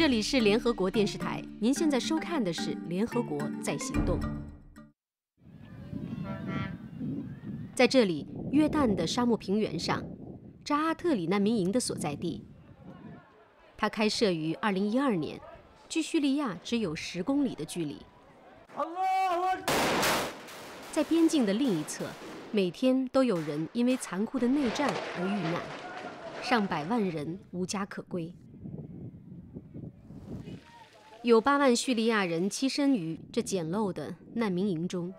这里是联合国电视台，您现在收看的是《联合国在行动》。在这里，约旦的沙漠平原上，扎阿特里难民营的所在地。它开设于2012年，距叙利亚只有十公里的距离。在边境的另一侧，每天都有人因为残酷的内战而遇难，上百万人无家可归。有八万叙利亚人栖身于这简陋的难民营中。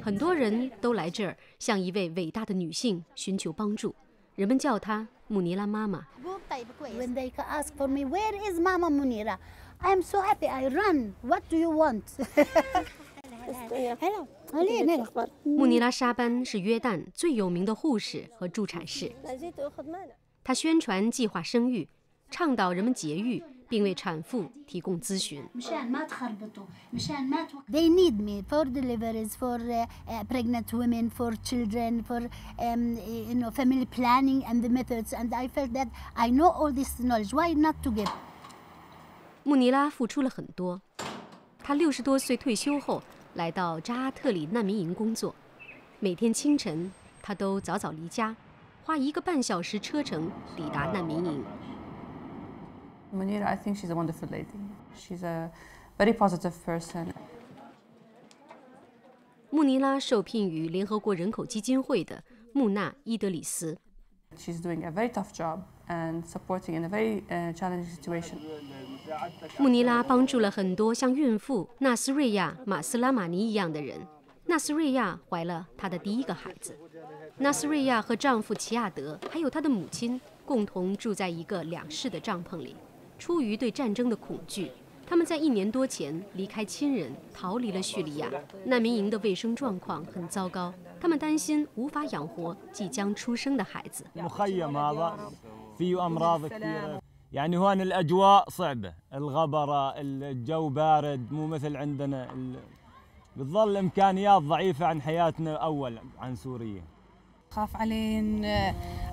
很多人都来这儿向一位伟大的女性寻求帮助人们叫她穆尼拉妈妈。穆尼拉沙班是约旦最有名的护士和助产士。她宣传计划生育倡导人们节育并为产妇提供咨询。They need me for deliveries, for pregnant women, for children, for you know family planning and the methods. And I felt that I know all this knowledge. Why not to give? 穆尼拉付出了很多。他六十多岁退休后，来到扎阿特里难民营工作。每天清晨，他都早早离家，花一个半小时车程抵达难民营。Munira, I think she's a wonderful lady. She's a very positive person. 穆尼拉受聘于联合国人口基金会的穆纳伊德里斯。She's doing a very tough job and supporting in a very uh, challenging situation. 穆尼拉帮助了很多像孕妇纳斯瑞亚·马斯拉马尼一样的人。纳斯瑞亚怀了她的第一个孩子。纳斯瑞亚和丈夫齐亚德还有她的母亲共同住在一个两室的帐篷里。出于对战争的恐惧，他们在一年多前离开亲人，逃离了叙利亚。难民营的卫生状况很糟糕，他们担心无法养活即将出生的孩子。 المخيم هذا فيه امراض كثيره يعني هون الاجواء صعبه الغبره الجو بارد مو مثل عندنا ال- بتظل الامكانيات ضعيفه عن حياتنا اول عن سوريا خاف علين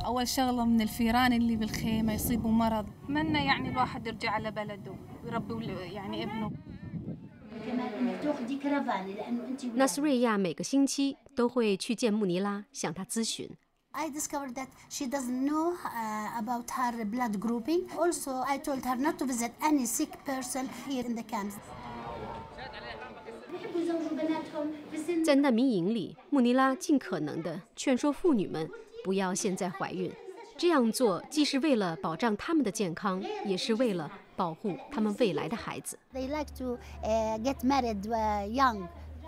أول شغلة من الفيران اللي بالخيمة يصيبوا مرض أتمنى يعني الواحد يرجع على بلده ويربي ول- يعني ابنه كمان انك تاخذي كرفاني لانه انت 纳斯瑞亚每个星期都会去见穆尼拉，向她咨询。 I discovered that she doesn't know uh, about her blood grouping. Also, I told her not to visit any sick person here in the camps. بيحبوا يزوجوا بناتهم في سن 在难民营里，穆尼拉尽可能地劝说妇女们 不要现在怀孕。这样做既是为了保障他们的健康，也是为了保护他们未来的孩子。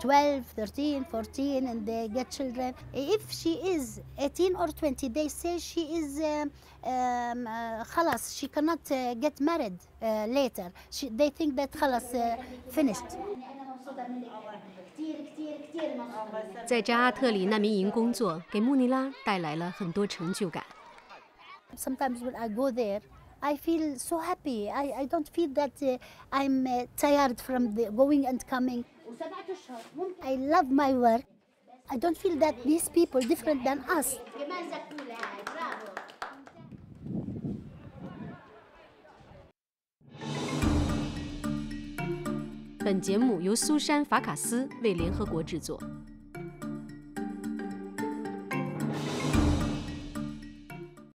12 13 14 and they get children if she is 18 or 20 they say she is um, um, uh, خلاص she cannot uh, get married uh, later she, they think that خلاص uh, finished Sometimes when I go there, I feel so happy. I, I don't feel that uh, I'm uh, tired from the going and coming. I love my work. I don't feel that these people different than us. 本节目由苏珊·法卡斯为联合国制作。